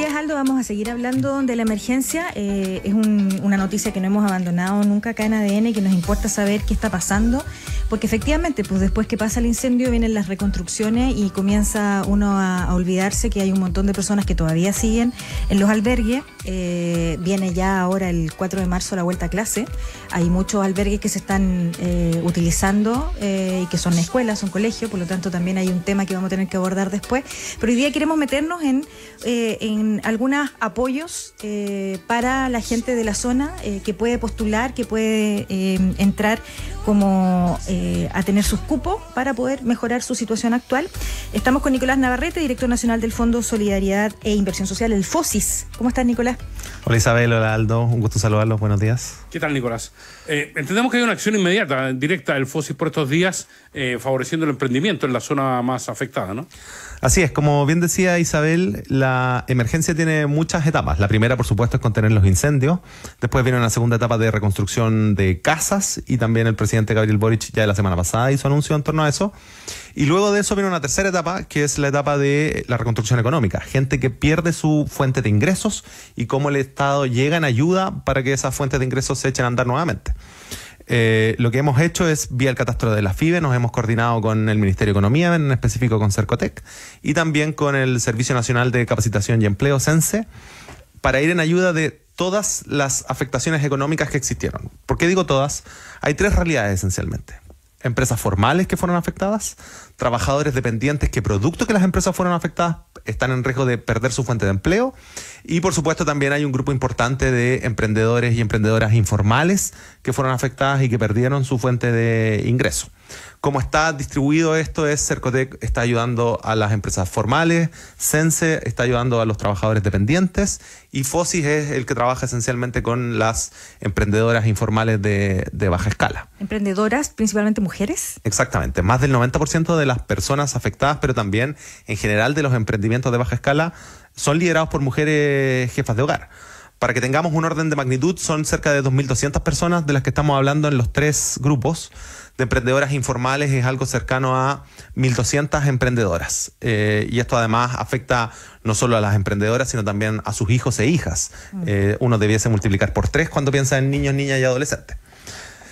decías, Aldo, vamos a seguir hablando de la emergencia. Eh, es una noticia que no hemos abandonado nunca acá en ADN y que nos importa saber qué está pasando, porque efectivamente, pues después que pasa el incendio vienen las reconstrucciones y comienza uno a, olvidarse que hay un montón de personas que todavía siguen en los albergues. Eh, viene ya ahora el 4 de marzo la vuelta a clase. Hay muchos albergues que se están eh, utilizando y que son escuelas, son colegios, por lo tanto también hay un tema que vamos a tener que abordar después. Pero hoy día queremos meternos en eh, algunos apoyos eh, para la gente de la zona eh, que puede postular, que puede entrar como a tener sus cupos para poder mejorar su situación actual. Estamos con Nicolás Navarrete, director nacional del Fondo Solidaridad e Inversión Social, el FOSIS. ¿Cómo estás, Nicolás? Hola Isabel, hola Aldo, un gusto saludarlos, buenos días. ¿Qué tal, Nicolás? entendemos que hay una acción inmediata, directa del FOSIS por estos días, favoreciendo el emprendimiento en la zona más afectada, ¿no? Así es, como bien decía Isabel, la emergencia tiene muchas etapas. La primera, por supuesto, es contener los incendios. Después viene una segunda etapa de reconstrucción de casas y también el presidente Gabriel Boric ya de la semana pasada hizo anuncio en torno a eso. Y luego de eso viene una tercera etapa, que es la etapa de la reconstrucción económica. Gente que pierde su fuente de ingresos y cómo el Estado llega en ayuda para que esas fuentes de ingresos se echen a andar nuevamente. Eh, lo que hemos hecho es, vía el catastro de la FIBE, nos hemos coordinado con el Ministerio de Economía, en específico con Cercotec, y también con el Servicio Nacional de Capacitación y Empleo, CENSE, para ir en ayuda de todas las afectaciones económicas que existieron. ¿Por qué digo todas? Hay tres realidades esencialmente. Empresas formales que fueron afectadas, trabajadores dependientes que producto que las empresas fueron afectadas están en riesgo de perder su fuente de empleo y por supuesto también hay un grupo importante de emprendedores y emprendedoras informales que fueron afectadas y que perdieron su fuente de ingreso. Como está distribuido esto es Cercotec está ayudando a las empresas formales, Sense está ayudando a los trabajadores dependientes y Fosis es el que trabaja esencialmente con las emprendedoras informales de, de baja escala. ¿Emprendedoras, principalmente mujeres? Exactamente, más del 90% de las personas afectadas, pero también en general de los emprendimientos de baja escala son liderados por mujeres jefas de hogar. Para que tengamos un orden de magnitud, son cerca de 2.200 personas de las que estamos hablando en los tres grupos de emprendedoras informales, es algo cercano a 1.200 emprendedoras. Eh, y esto además afecta no solo a las emprendedoras, sino también a sus hijos e hijas. Mm. Eh, uno debiese multiplicar por tres cuando piensa en niños, niñas y adolescentes.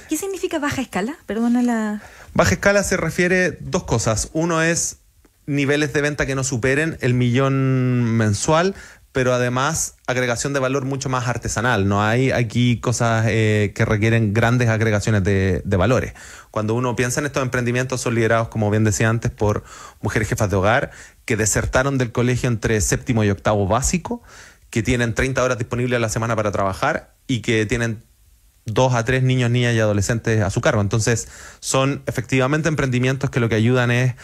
¿Qué significa baja escala? Perdona la... Baja escala se refiere dos cosas. Uno es niveles de venta que no superen el millón mensual, pero además agregación de valor mucho más artesanal. No hay aquí cosas eh, que requieren grandes agregaciones de, valores. Cuando uno piensa en estos emprendimientos son liderados, como bien decía antes, por mujeres jefas de hogar que desertaron del colegio entre séptimo y octavo básico, que tienen 30 horas disponibles a la semana para trabajar y que tienen dos a tres niños, niñas y adolescentes a su cargo. Entonces, son efectivamente emprendimientos que lo que ayudan es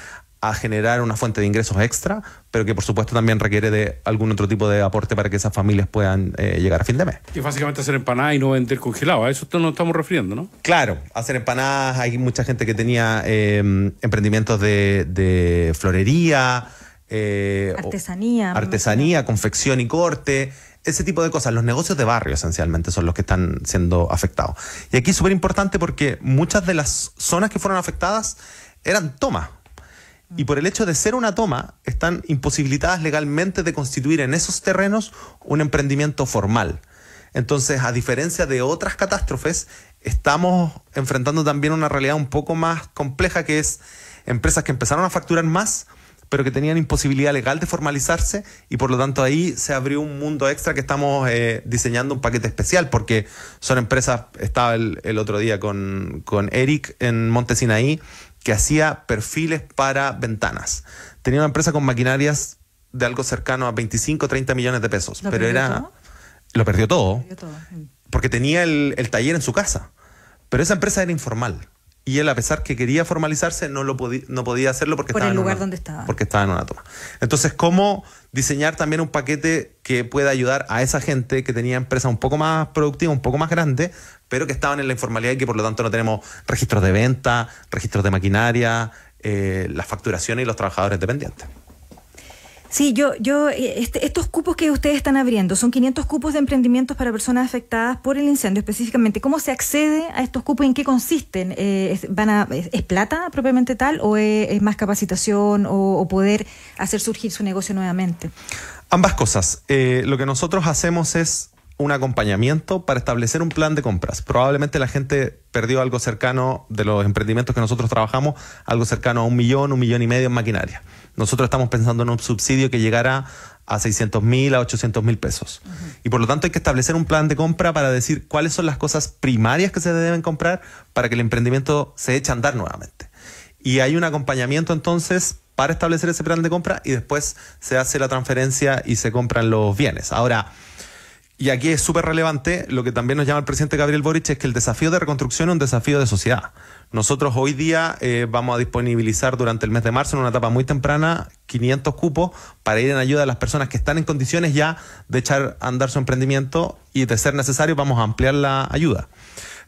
a generar una fuente de ingresos extra, pero que por supuesto también requiere de algún otro tipo de aporte para que esas familias puedan eh, llegar a fin de mes. Y básicamente hacer empanadas y no vender congelado, a eso nos estamos refiriendo, ¿no? Claro, hacer empanadas, hay mucha gente que tenía em, emprendimientos de, florería, eh, artesanía, artesanía, confección y corte ese tipo de cosas. Los negocios de barrio esencialmente son los que están siendo afectados. Y aquí es súper importante porque muchas de las zonas que fueron afectadas eran tomas y por el hecho de ser una toma, están imposibilitadas legalmente de constituir en esos terrenos un emprendimiento formal. Entonces, a diferencia de otras catástrofes, estamos enfrentando también una realidad un poco más compleja que es empresas que empezaron a facturar más, pero que tenían imposibilidad legal de formalizarse y por lo tanto ahí se abrió un mundo extra que estamos eh, diseñando un paquete especial porque son empresas, estaba el, el otro día con, con Eric en Montesinaí, que hacía perfiles para ventanas. Tenía una empresa con maquinarias de algo cercano a 25, 30 millones de pesos, pero era... Lo perdió todo. Porque tenía el, taller en su casa. Pero esa empresa era informal. Y él, a pesar que quería formalizarse, no, lo podía, no podía hacerlo porque Por estaba el lugar donde estaba. Porque estaba en una toma. Entonces, ¿cómo diseñar también un paquete que pueda ayudar a esa gente que tenía empresa un poco más productiva, un poco más grande, pero que estaban en la informalidad y que por lo tanto no tenemos registros de venta, registros de maquinaria, eh, las facturaciones y los trabajadores dependientes. Sí, yo, yo, eh, este, estos cupos que ustedes están abriendo son 500 cupos de emprendimientos para personas afectadas por el incendio específicamente. ¿Cómo se accede a estos cupos y en qué consisten? Eh, es, van a, es, plata propiamente tal o es, más capacitación o, poder hacer surgir su negocio nuevamente? Ambas cosas. Eh, lo que nosotros hacemos es un acompañamiento para establecer un plan de compras. Probablemente la gente perdió algo cercano de los emprendimientos que nosotros trabajamos, algo cercano a un millón, un millón y medio en maquinaria. Nosotros estamos pensando en un subsidio que llegará a 600 mil, a 800 mil pesos. Y por lo tanto hay que establecer un plan de compra para decir cuáles son las cosas primarias que se deben comprar para que el emprendimiento se eche a andar nuevamente. Y hay un acompañamiento entonces para establecer ese plan de compra y después se hace la transferencia y se compran los bienes. Ahora, y aquí es súper relevante, lo que también nos llama el presidente Gabriel Boric es que el desafío de reconstrucción es un desafío de sociedad. Nosotros hoy día eh, vamos a disponibilizar durante el mes de marzo, en una etapa muy temprana, 500 cupos para ir en ayuda a las personas que están en condiciones ya de echar a andar su emprendimiento y de ser necesario vamos a ampliar la ayuda.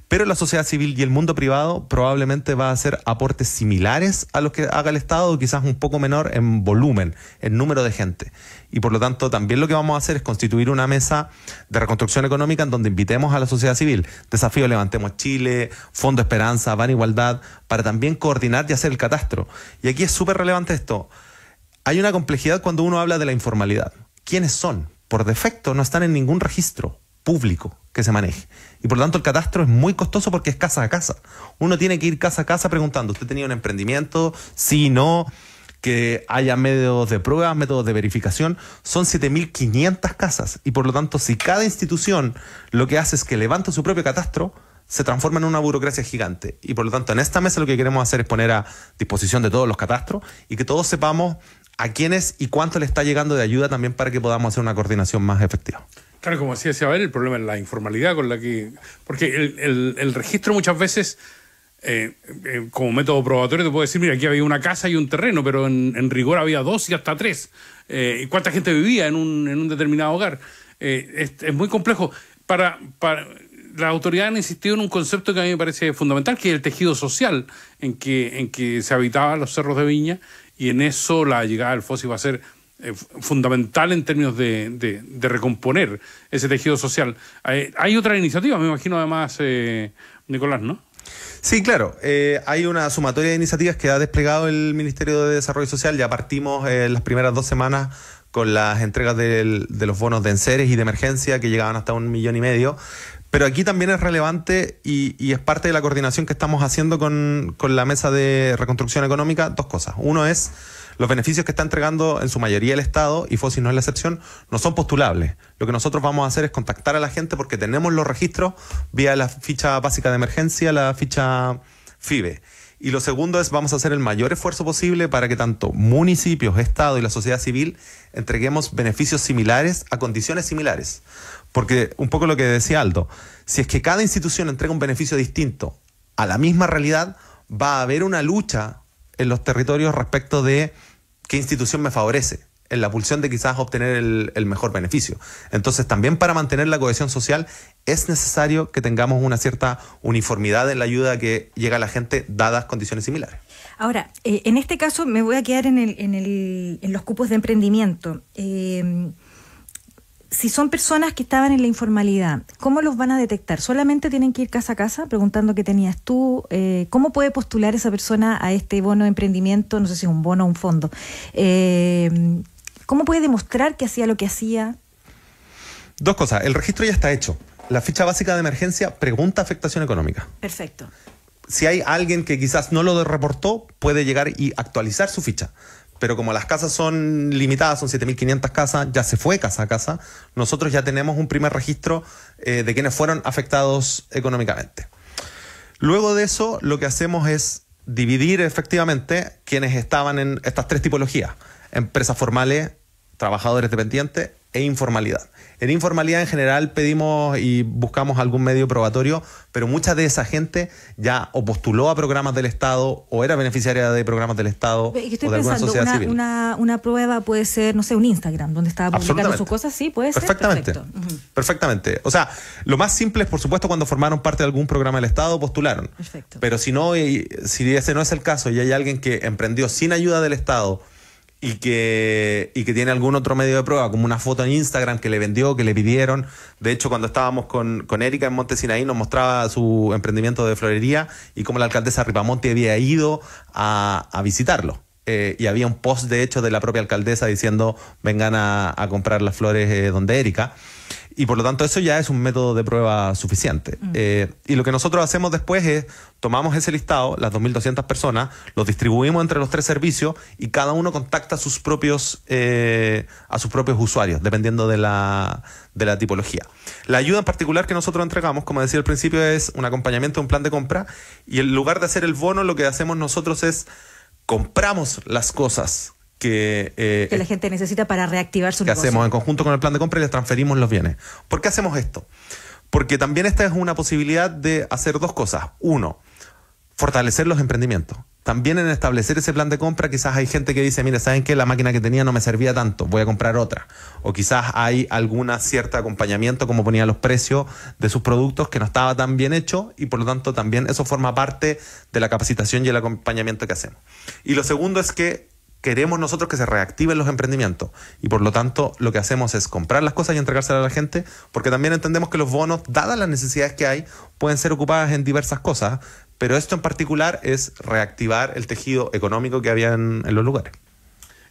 Pero la sociedad civil y el mundo privado probablemente va a hacer aportes similares a los que haga el Estado, quizás un poco menor en volumen, en número de gente. Y por lo tanto, también lo que vamos a hacer es constituir una mesa de reconstrucción económica en donde invitemos a la sociedad civil. Desafío Levantemos Chile, Fondo Esperanza, Van Igualdad, para también coordinar y hacer el catastro. Y aquí es súper relevante esto. Hay una complejidad cuando uno habla de la informalidad. ¿Quiénes son? Por defecto no están en ningún registro público que se maneje. Y por lo tanto el catastro es muy costoso porque es casa a casa. Uno tiene que ir casa a casa preguntando, ¿usted tenía un emprendimiento? Sí, no, que haya medios de prueba, métodos de verificación. Son 7.500 casas y por lo tanto si cada institución lo que hace es que levanta su propio catastro, se transforma en una burocracia gigante. Y por lo tanto, en esta mesa lo que queremos hacer es poner a disposición de todos los catastros y que todos sepamos a quiénes y cuánto le está llegando de ayuda también para que podamos hacer una coordinación más efectiva. Claro, como decía Isabel, el problema es la informalidad con la que. Porque el, registro muchas veces. Eh, eh, como método probatorio te puedo decir, mira, aquí había una casa y un terreno, pero en, rigor había dos y hasta tres. Eh, ¿Y cuánta gente vivía en un, en un determinado hogar? Es, es, muy complejo. Para, para, las autoridades han insistido en un concepto que a mí me parece fundamental, que es el tejido social en que, en que se habitaban los cerros de Viña, y en eso la llegada del fósil va a ser eh, fundamental en términos de, recomponer ese tejido social. Hay, otra iniciativa, me imagino además, eh, Nicolás, ¿no? Sí, claro. Eh, hay una sumatoria de iniciativas que ha desplegado el Ministerio de Desarrollo Social. Ya partimos las primeras dos semanas con las entregas de los bonos de enseres y de emergencia que llegaban hasta un millón y medio. Pero aquí también es relevante y, es parte de la coordinación que estamos haciendo con, con la mesa de reconstrucción económica dos cosas. Uno es los beneficios que está entregando en su mayoría el Estado, y FOSI no es la excepción, no son postulables. Lo que nosotros vamos a hacer es contactar a la gente porque tenemos los registros vía la ficha básica de emergencia, la ficha FIBE. Y lo segundo es, vamos a hacer el mayor esfuerzo posible para que tanto municipios, Estado y la sociedad civil entreguemos beneficios similares a condiciones similares. Porque un poco lo que decía Aldo, si es que cada institución entrega un beneficio distinto a la misma realidad, va a haber una lucha en los territorios respecto de qué institución me favorece en la pulsión de quizás obtener el, mejor beneficio. Entonces, también para mantener la cohesión social es necesario que tengamos una cierta uniformidad en la ayuda que llega a la gente dadas condiciones similares. Ahora, eh, en este caso me voy a quedar en, el, en, el, en los cupos de emprendimiento. Eh, si son personas que estaban en la informalidad, ¿cómo los van a detectar? ¿Solamente tienen que ir casa a casa preguntando qué tenías tú? Eh, ¿Cómo puede postular esa persona a este bono de emprendimiento? No sé si es un bono o un fondo. Eh, ¿Cómo puede demostrar que hacía lo que hacía? Dos cosas. El registro ya está hecho. La ficha básica de emergencia pregunta afectación económica. Perfecto. Si hay alguien que quizás no lo reportó, puede llegar y actualizar su ficha pero como las casas son limitadas, son 7.500 casas, ya se fue casa a casa, nosotros ya tenemos un primer registro eh, de quienes fueron afectados económicamente. Luego de eso, lo que hacemos es dividir efectivamente quienes estaban en estas tres tipologías, empresas formales, trabajadores dependientes e informalidad. En informalidad en general pedimos y buscamos algún medio probatorio, pero mucha de esa gente ya o postuló a programas del Estado o era beneficiaria de programas del Estado o de alguna sociedad una, civil. Una, prueba puede ser, no sé, un Instagram, donde estaba publicando sus cosas, sí, puede ser. Perfectamente. Perfectamente. O sea, lo más simple es, por supuesto, cuando formaron parte de algún programa del Estado, postularon. Perfecto. Pero si no, si ese no es el caso y hay alguien que emprendió sin ayuda del Estado, y que, y que tiene algún otro medio de prueba, como una foto en Instagram que le vendió, que le pidieron. De hecho, cuando estábamos con, con Erika en Montesinaí, nos mostraba su emprendimiento de florería y cómo la alcaldesa Ripamonte había ido a, a visitarlo eh, y había un post de hecho de la propia alcaldesa diciendo vengan a, comprar las flores eh, donde Erika. Y por lo tanto eso ya es un método de prueba suficiente. Mm. Eh, y lo que nosotros hacemos después es, tomamos ese listado, las 2.200 personas, los distribuimos entre los tres servicios y cada uno contacta a sus propios, a sus propios usuarios, dependiendo de la, de la tipología. La ayuda en particular que nosotros entregamos, como decía al principio, es un acompañamiento, un plan de compra. Y en lugar de hacer el bono, lo que hacemos nosotros es compramos las cosas eh, que, la gente necesita para reactivar su que hacemos en conjunto con el plan de compra y les transferimos los bienes. ¿Por qué hacemos esto? Porque también esta es una posibilidad de hacer dos cosas. Uno, fortalecer los emprendimientos. También en establecer ese plan de compra, quizás hay gente que dice, mire, ¿saben qué? La máquina que tenía no me servía tanto, voy a comprar otra. O quizás hay alguna cierta acompañamiento, como ponía los precios de sus productos, que no estaba tan bien hecho y por lo tanto también eso forma parte de la capacitación y el acompañamiento que hacemos. Y lo segundo es que queremos nosotros que se reactiven los emprendimientos y por lo tanto lo que hacemos es comprar las cosas y entregárselas a la gente porque también entendemos que los bonos, dadas las necesidades que hay, pueden ser ocupadas en diversas cosas, pero esto en particular es reactivar el tejido económico que había en, los lugares.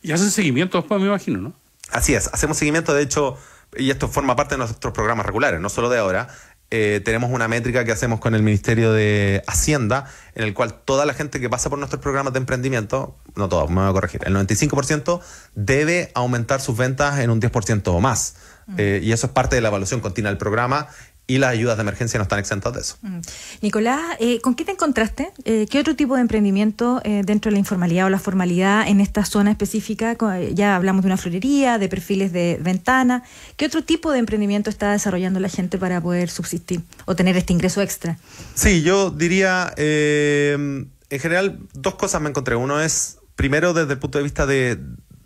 Y hacen seguimiento después, me imagino, ¿no? Así es, hacemos seguimiento, de hecho, y esto forma parte de nuestros programas regulares, no solo de ahora, eh, tenemos una métrica que hacemos con el Ministerio de Hacienda, en el cual toda la gente que pasa por nuestros programas de emprendimiento, no todo, me voy a corregir, el 95% debe aumentar sus ventas en un 10% o más. Mm. Eh, y eso es parte de la evaluación continua del programa y las ayudas de emergencia no están exentas de eso. Mm. Nicolás, eh, ¿con qué te encontraste? Eh, ¿Qué otro tipo de emprendimiento eh, dentro de la informalidad o la formalidad en esta zona específica? Ya hablamos de una florería, de perfiles de ventana. ¿Qué otro tipo de emprendimiento está desarrollando la gente para poder subsistir o tener este ingreso extra? Sí, yo diría, en general, dos cosas me encontré. Uno es, primero, desde el punto de vista de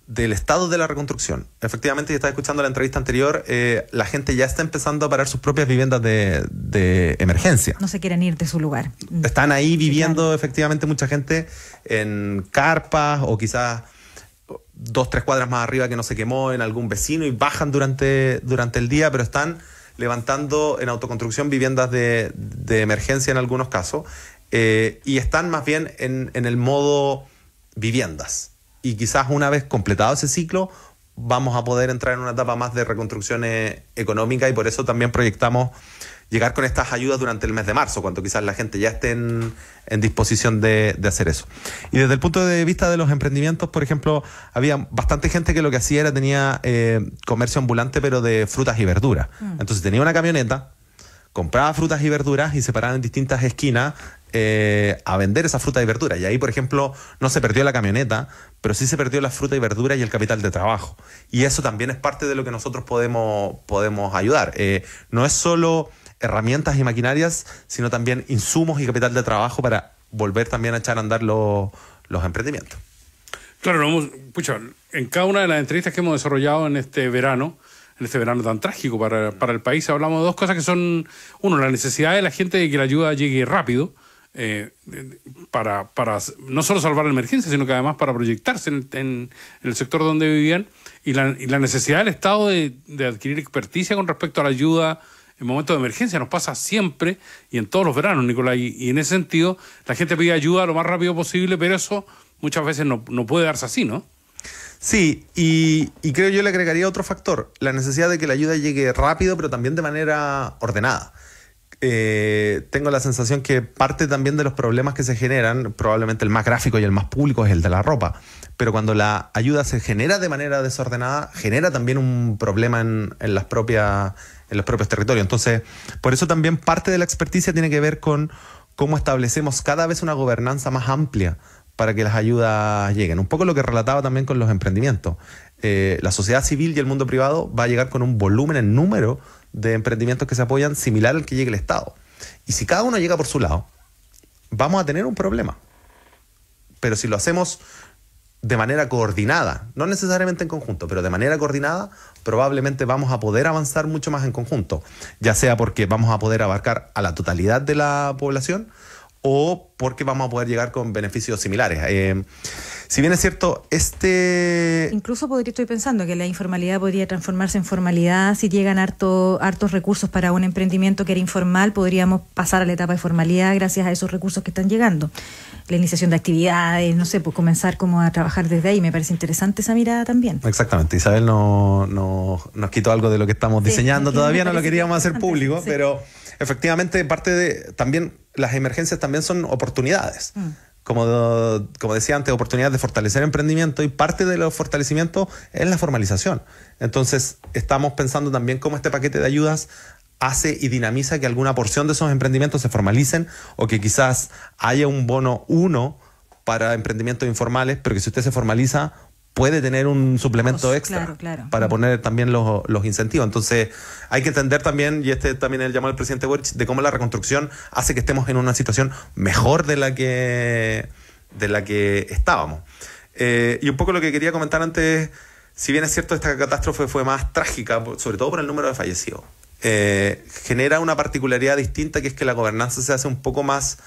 del estado de la reconstrucción. Efectivamente, si estaba escuchando la entrevista anterior, eh, la gente ya está empezando a parar sus propias viviendas de, emergencia. No se quieren ir de su lugar. Mm. Están ahí viviendo efectivamente mucha gente en carpas o quizás dos, tres cuadras más arriba que no se quemó en algún vecino y bajan durante, durante el día, pero están levantando en autoconstrucción viviendas de, emergencia en algunos casos eh, y están más bien en, en el modo viviendas y quizás una vez completado ese ciclo vamos a poder entrar en una etapa más de reconstrucción económica y por eso también proyectamos llegar con estas ayudas durante el mes de marzo, cuando quizás la gente ya esté en, disposición de, hacer eso. Y desde el punto de vista de los emprendimientos, por ejemplo, había bastante gente que lo que hacía era tenía eh, comercio ambulante, pero de frutas y verduras. Mm. Entonces tenía una camioneta, compraba frutas y verduras y se paraba en distintas esquinas eh, a vender esa fruta y verdura. Y ahí, por ejemplo, no se perdió la camioneta, pero sí se perdió la fruta y verdura y el capital de trabajo. Y eso también es parte de lo que nosotros podemos, podemos ayudar. Eh, no es solo herramientas y maquinarias, sino también insumos y capital de trabajo para volver también a echar a andar los, emprendimientos. Claro, hemos, en cada una de las entrevistas que hemos desarrollado en este verano, en este verano tan trágico para, para el país, hablamos de dos cosas que son, uno, la necesidad de la gente de que la ayuda llegue rápido, eh, para, no solo salvar la emergencia, sino que además para proyectarse en, el sector donde vivían y la, y la necesidad del Estado de, adquirir experticia con respecto a la ayuda en momentos de emergencia. Nos pasa siempre y en todos los veranos, Nicolás. Y, en ese sentido, la gente pide ayuda lo más rápido posible, pero eso muchas veces no, no puede darse así, ¿no? Sí, y, y, creo yo le agregaría otro factor, la necesidad de que la ayuda llegue rápido, pero también de manera ordenada. Eh, tengo la sensación que parte también de los problemas que se generan, probablemente el más gráfico y el más público es el de la ropa, pero cuando la ayuda se genera de manera desordenada, genera también un problema en, las propias, en los propios territorios. Entonces, por eso también parte de la experticia tiene que ver con cómo establecemos cada vez una gobernanza más amplia para que las ayudas lleguen. Un poco lo que relataba también con los emprendimientos. Eh, la sociedad civil y el mundo privado va a llegar con un volumen en número de emprendimientos que se apoyan similar al que llegue el Estado. Y si cada uno llega por su lado, vamos a tener un problema. Pero si lo hacemos de manera coordinada, no necesariamente en conjunto, pero de manera coordinada, probablemente vamos a poder avanzar mucho más en conjunto, ya sea porque vamos a poder abarcar a la totalidad de la población o porque vamos a poder llegar con beneficios similares. Eh, Si bien es cierto, este... Incluso podría, estoy pensando que la informalidad podría transformarse en formalidad. Si llegan harto, hartos recursos para un emprendimiento que era informal, podríamos pasar a la etapa de formalidad gracias a esos recursos que están llegando. La iniciación de actividades, no sé, pues comenzar como a trabajar desde ahí. Me parece interesante esa mirada también. Exactamente. Isabel no, no, nos quitó algo de lo que estamos diseñando. Todavía no lo queríamos hacer público, pero efectivamente parte de... También las emergencias también son oportunidades. Mm como, como decía antes, oportunidades de fortalecer emprendimiento y parte de los fortalecimientos es la formalización. Entonces, estamos pensando también cómo este paquete de ayudas hace y dinamiza que alguna porción de esos emprendimientos se formalicen o que quizás haya un bono uno para emprendimientos informales, pero que si usted se formaliza, puede tener un suplemento extra para poner también los, incentivos. Entonces, hay que entender también, y este también es el llamado del presidente Boric, de cómo la reconstrucción hace que estemos en una situación mejor de la que, de la que estábamos. Eh, y un poco lo que quería comentar antes, si bien es cierto, esta catástrofe fue más trágica, sobre todo por el número de fallecidos, eh, genera una particularidad distinta que es que la gobernanza se hace un poco más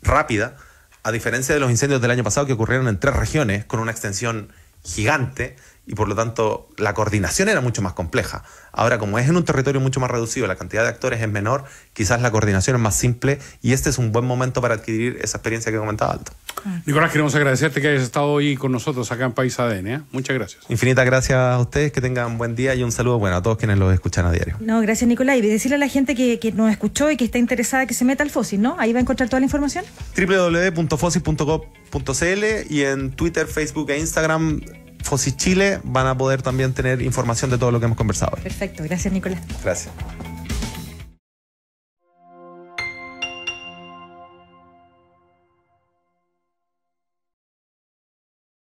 rápida, a diferencia de los incendios del año pasado que ocurrieron en tres regiones con una extensión gigante y por lo tanto la coordinación era mucho más compleja. Ahora, como es en un territorio mucho más reducido, la cantidad de actores es menor, quizás la coordinación es más simple y este es un buen momento para adquirir esa experiencia que comentaba Alto. Nicolás, queremos agradecerte que hayas estado hoy con nosotros acá en País ADN. ¿eh? Muchas gracias. Infinitas gracias a ustedes, que tengan buen día y un saludo bueno a todos quienes los escuchan a diario. No, gracias Nicolás. Y decirle a la gente que, que nos escuchó y que está interesada que se meta al FOSIS, ¿no? Ahí va a encontrar toda la información. www.fosis.gov.cl y en Twitter, Facebook e Instagram Fosis Chile van a poder también tener información de todo lo que hemos conversado hoy. Perfecto, gracias Nicolás. Gracias.